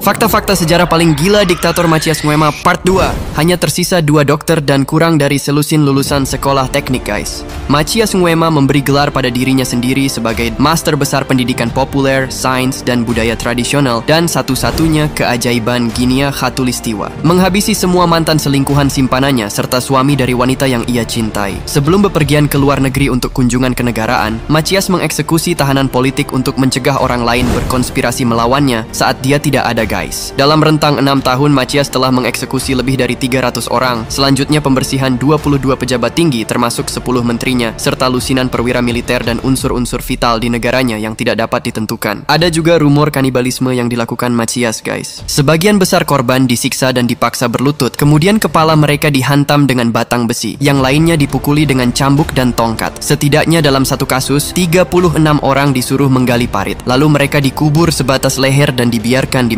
Fakta-fakta sejarah paling gila diktator Macias Nguema part 2 Hanya tersisa dua dokter dan kurang dari selusin lulusan sekolah teknik guys Macias Nguema memberi gelar pada dirinya sendiri sebagai master besar pendidikan populer, sains, dan budaya tradisional Dan satu-satunya keajaiban Ginia Khatulistiwa Menghabisi semua mantan selingkuhan simpanannya serta suami dari wanita yang ia cintai Sebelum bepergian ke luar negeri untuk kunjungan kenegaraan Macias mengeksekusi tahanan politik untuk mencegah orang lain berkonspirasi melawannya saat dia tidak ada guys. Dalam rentang 6 tahun, Macias telah mengeksekusi lebih dari 300 orang. Selanjutnya pembersihan 22 pejabat tinggi termasuk 10 menterinya, serta lusinan perwira militer dan unsur-unsur vital di negaranya yang tidak dapat ditentukan. Ada juga rumor kanibalisme yang dilakukan Macias guys. Sebagian besar korban disiksa dan dipaksa berlutut, kemudian kepala mereka dihantam dengan batang besi, yang lainnya dipukuli dengan cambuk dan tongkat. Setidaknya dalam satu kasus, 36 orang disuruh menggali parit, lalu mereka dikubur sebatas leher dan dibiarkan dimakan